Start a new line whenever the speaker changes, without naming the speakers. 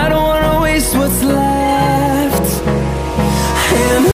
I don't wanna waste what's left.